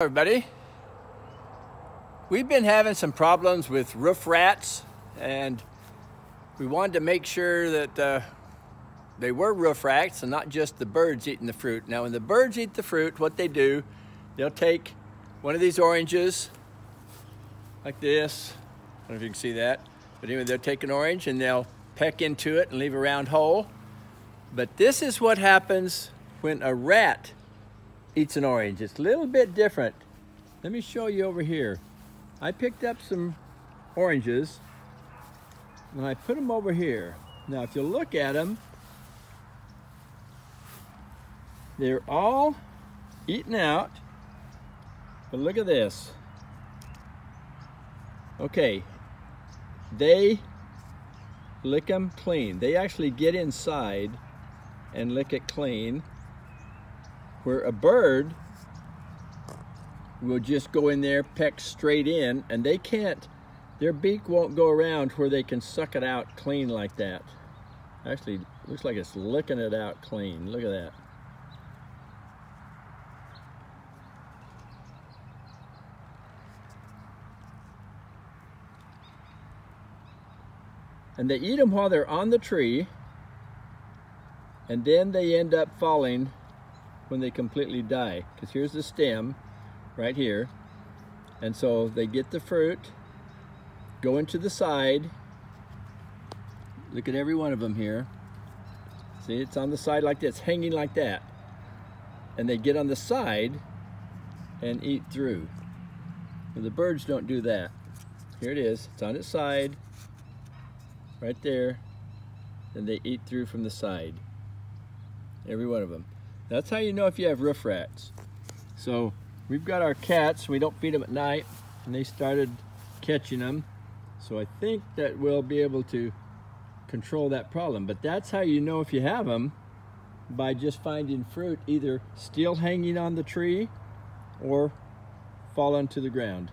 everybody. We've been having some problems with roof rats and we wanted to make sure that uh, they were roof rats and not just the birds eating the fruit. Now when the birds eat the fruit, what they do, they'll take one of these oranges like this. I don't know if you can see that. But anyway, they'll take an orange and they'll peck into it and leave a round hole. But this is what happens when a rat eats an orange. It's a little bit different. Let me show you over here. I picked up some oranges and I put them over here. Now if you look at them, they're all eaten out. But look at this. Okay, they lick them clean. They actually get inside and lick it clean where a bird will just go in there, peck straight in, and they can't, their beak won't go around where they can suck it out clean like that. Actually, looks like it's licking it out clean. Look at that. And they eat them while they're on the tree, and then they end up falling when they completely die. Because here's the stem right here. And so they get the fruit, go into the side. Look at every one of them here. See, it's on the side like this, hanging like that. And they get on the side and eat through. The birds don't do that. Here it is, it's on its side, right there. And they eat through from the side. Every one of them. That's how you know if you have roof rats. So we've got our cats, we don't feed them at night, and they started catching them. So I think that we'll be able to control that problem. But that's how you know if you have them, by just finding fruit either still hanging on the tree or fallen to the ground.